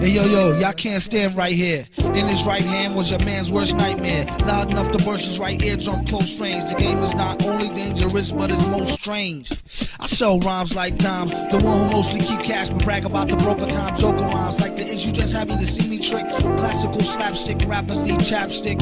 Hey yo yo, y'all can't stand right here. In his right hand was your man's worst nightmare. Loud enough to burst his right eardrum close range. The game is not only dangerous, but it's most strange. I sell rhymes like dimes. The one who mostly keep cash but brag about the broker times. Joker rhymes like the is you just happy to see me trick. Classical slapstick rappers need chapstick.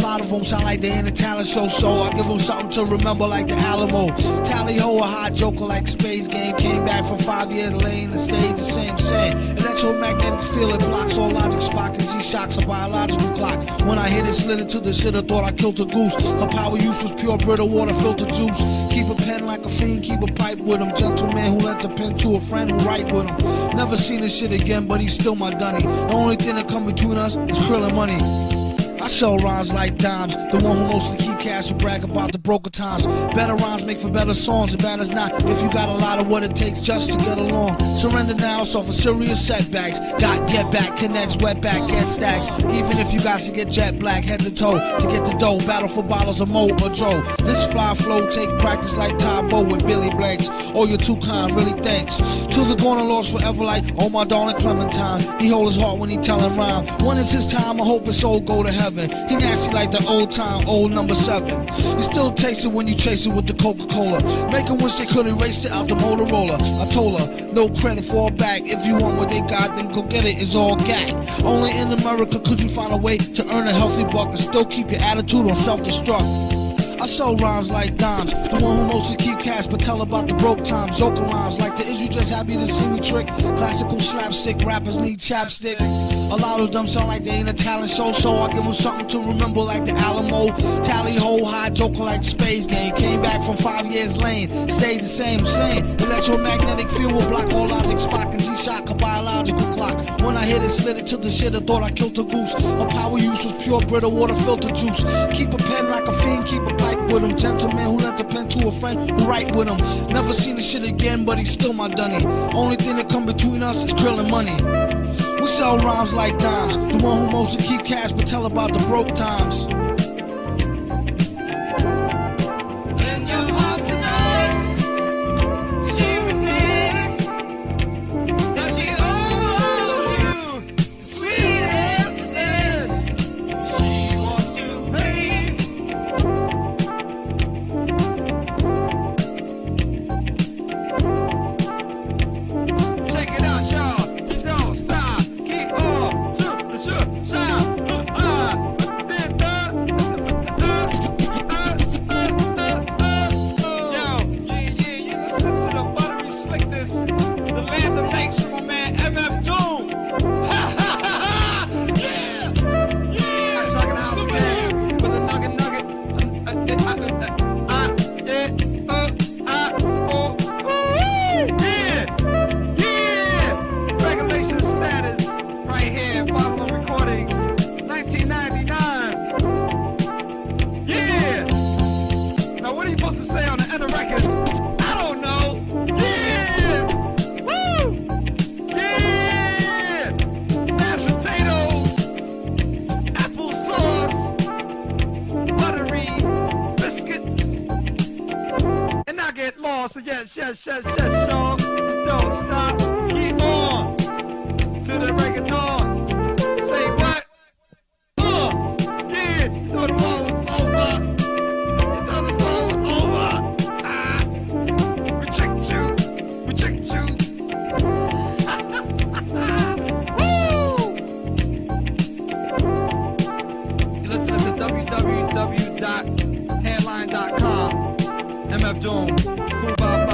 A lot of them sound like they in a talent show, so I give them something to remember like the Alamo. Tally ho, a hot joker like Space Game. Came back for five years lane and stayed the same same. Electromagnetic field, it blocks all logic, Spock and G-Shocks, a biological clock. When I hit it, slid it to the shit, I thought I killed a goose. Her power use was pure Brita water, filter juice. Keep a pen like a fiend, keep a pipe with him. Gentleman who lent a pen to a friend who write with him. Never seen this shit again, but he's still my dunny. The only thing that come between us is krill money. I sell rhymes like dimes. The one who mostly cash and brag about the broker times. Better rhymes make for better songs, bad as not. If you got a lot of what it takes just to get along. Surrender now, suffer serious setbacks. Got get back, connects, wet back, get stacks. Even if you got to get jet black, head to toe to get the dough. Battle for bottles of Mo or Joe. This fly flow take practice like Tae Bo with Billy Blanks. Oh, you're too kind, really thanks. To the corner lost forever like, oh my darling Clementine. He hold his heart when he tellin' rhyme. When it's his time, I hope his soul go to heaven. He nasty like the old time, old number seven. You still taste it when you chase it with the Coca Cola. Make 'em wish they could erase it out the Motorola. I told her, no credit for a bag. If you want what they got, then go get it. It's all gag. Only in America could you find a way to earn a healthy buck and still keep your attitude on self destruct. I sell rhymes like dimes. The one who mostly keep cash but tell about the broke times. Zoka rhymes like the is you just happy to see me trick. Classical slapstick rappers need chapstick. A lot of them sound like they ain't a talent show, so I give them something to remember like the Alamo. Tally ho, high joker like the space game. Came back from five years lane, stayed the same, same. Electromagnetic field will block all logic, Spock and G-Shock, a biological clock. When I hit it, slid it to the shit, I thought I killed a goose. Her power use was pure Brita water filter juice. Keep a pen like a fiend, keep a pipe with him. Gentleman who lent a pen to a friend who write with him. Never seen the shit again, but he's still my dunny. Only thing that come between us is krill and money. Sell rhymes like dimes. The one who mostly keep cash but tell about the broke times. Buttery the land of lakes from my man MF Doom. Ha ha ha ha! Yeah, yeah. Sucking out yes, yes, yes, yes, y'all. Don't stop. Cuba.